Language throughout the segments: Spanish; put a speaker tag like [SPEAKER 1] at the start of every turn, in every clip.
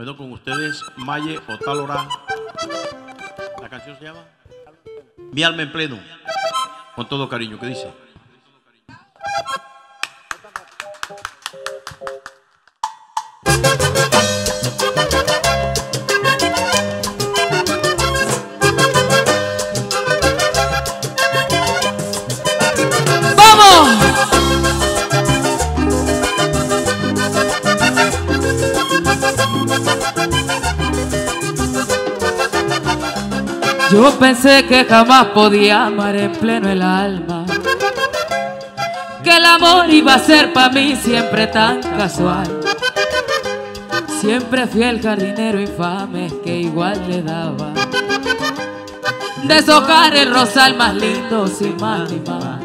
[SPEAKER 1] Bueno, con ustedes, Maye Otalora. ¿La canción se llama? Mi alma en pleno. Con todo cariño, ¿qué dice?
[SPEAKER 2] Yo pensé que jamás podía amar en pleno el alma. Que el amor iba a ser para mí siempre tan casual. Siempre fui el jardinero infame que igual le daba. Deshojar el rosal más lindo sin más ni más.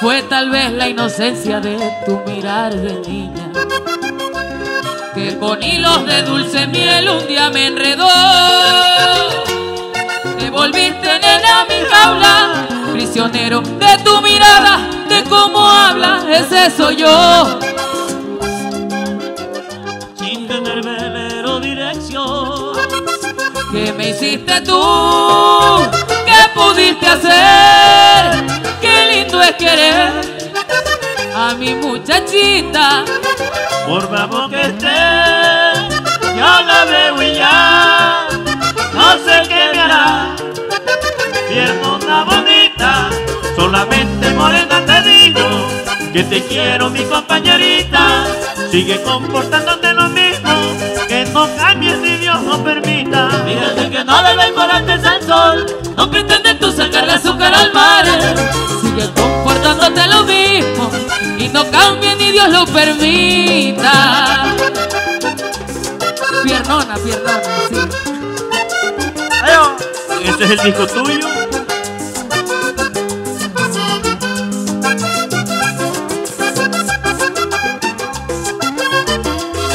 [SPEAKER 2] Fue tal vez la inocencia de tu mirar de niña que con hilos de dulce miel un día me enredó. Te volviste nena a mi jaula, prisionero de tu mirada, de cómo hablas, ese soy yo.
[SPEAKER 3] Sin tener velero dirección,
[SPEAKER 2] ¿Qué me hiciste tú? ¿Qué pudiste hacer? Qué lindo es querer a mi muchachita.
[SPEAKER 3] Por bravo que esté, yo la veo y ya, no sé qué me hará. Pierdo una bonita, solamente morena te digo, que te quiero mi compañerita, sigue comportándote lo mismo, que no cambies ni Dios lo permita. Fíjate que no debes morarte al sol,
[SPEAKER 2] No pretendes tú sacarle azúcar al mar. Sigue comportándote lo mismo y no cambie ni Dios lo permita. Piernona, piernona, sí.
[SPEAKER 3] Ese es el disco tuyo.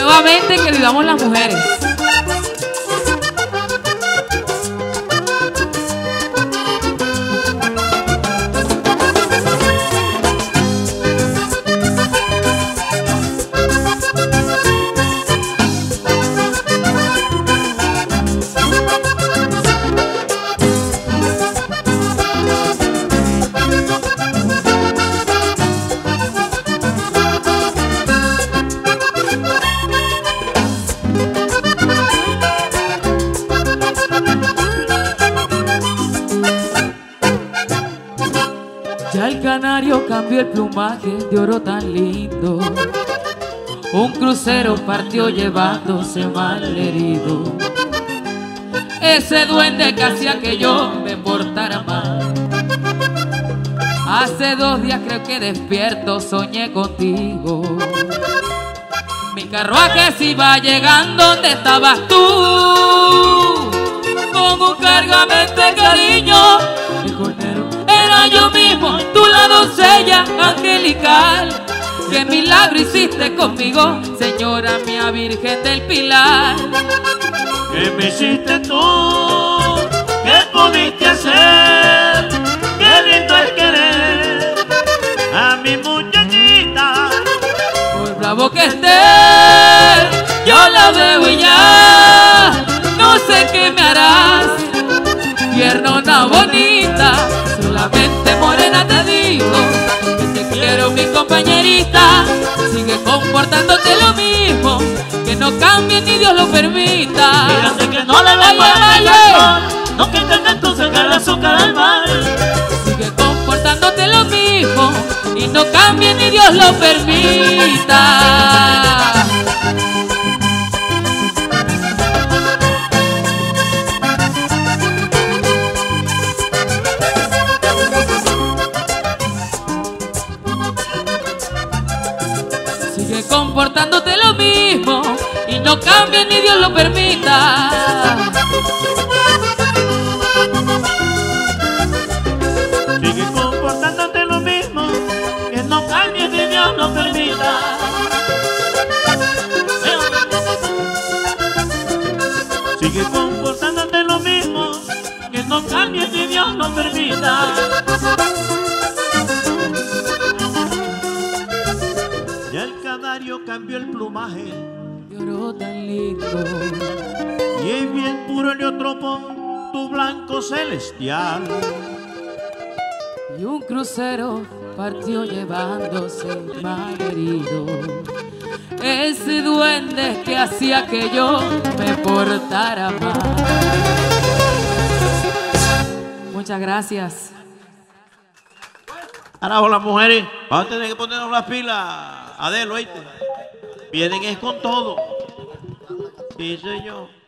[SPEAKER 2] Nuevamente que vivamos las mujeres. Cambió el plumaje de oro tan lindo. Un crucero partió llevándose mal herido. Ese duende que hacía que yo me portara mal. Hace dos días creo que despierto soñé contigo. Mi carruaje se iba llegando donde estabas tú. Con un cargamento de. Doncella angelical. Qué milagro hiciste conmigo, señora mía Virgen del Pilar.
[SPEAKER 3] ¿Qué me hiciste tú? ¿Qué pudiste hacer? Qué lindo es querer a mi muchachita.
[SPEAKER 2] Por bravo que esté, yo la veo y ya no sé qué me harás. Piernona bonita, solamente morena te digo compañerita. Sigue comportándote lo mismo, que no cambie ni Dios lo permita.
[SPEAKER 3] Fíjate que no le
[SPEAKER 2] Ay,
[SPEAKER 3] vayas
[SPEAKER 2] ay,
[SPEAKER 3] a
[SPEAKER 2] ay.
[SPEAKER 3] sol, no que intentes tú sacar el azúcar al mar.
[SPEAKER 2] Sigue comportándote lo mismo y no cambie ni Dios lo permita. Comportándote lo mismo y no cambie ni Dios lo permita.
[SPEAKER 3] Sigue comportándote lo mismo, que no cambies ni Dios lo permita. Sigue comportándote lo mismo, que no cambies ni Dios lo permita. Cambió el plumaje
[SPEAKER 2] negro tan lindo.
[SPEAKER 3] Y es bien puro heliotropo, tu blanco celestial.
[SPEAKER 2] Y un crucero partió llevándose mal herido. Ese duende que hacía que yo me portara mal. Muchas gracias.
[SPEAKER 3] Carajo, las mujeres, van a tener que ponernos las pilas. Adelo, ¿oíste? Vienen es con todo. Sí, señor.